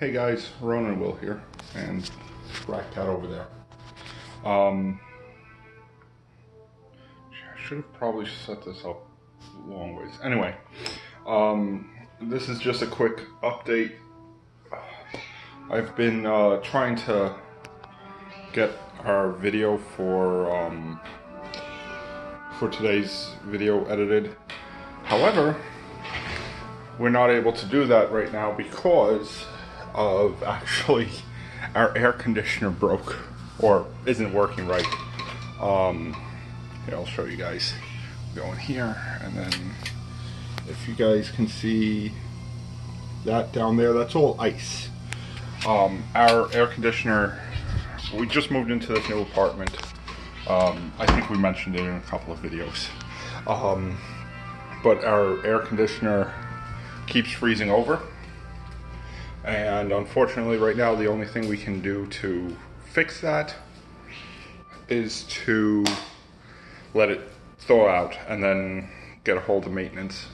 Hey guys, Ronin Will here, and Black Cat over there. Um, I should have probably set this up long ways. Anyway, um, this is just a quick update. I've been uh, trying to get our video for um, for today's video edited. However, we're not able to do that right now because of actually our air conditioner broke or isn't working right. Um, here, I'll show you guys. Going here, and then if you guys can see that down there, that's all ice. Um, our air conditioner, we just moved into this new apartment. Um, I think we mentioned it in a couple of videos. Um, but our air conditioner keeps freezing over. And unfortunately, right now, the only thing we can do to fix that is to let it thaw out and then get a hold of maintenance.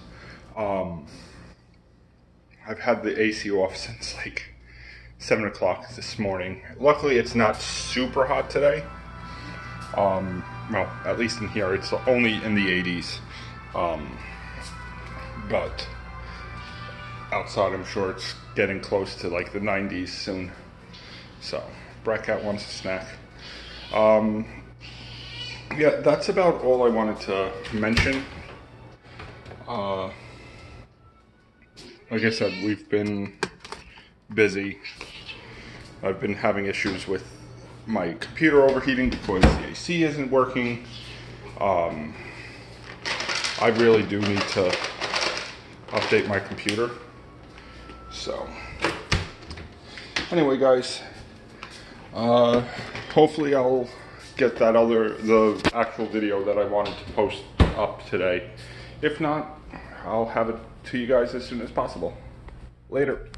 Um, I've had the AC off since like 7 o'clock this morning. Luckily, it's not super hot today. Um, well, at least in here, it's only in the 80s. Um, but outside, I'm sure it's getting close to like the 90s soon. So, Brat wants a snack. Um, yeah, that's about all I wanted to mention. Uh, like I said, we've been busy. I've been having issues with my computer overheating because the AC isn't working. Um, I really do need to update my computer. So, anyway, guys, uh, hopefully I'll get that other, the actual video that I wanted to post up today. If not, I'll have it to you guys as soon as possible. Later.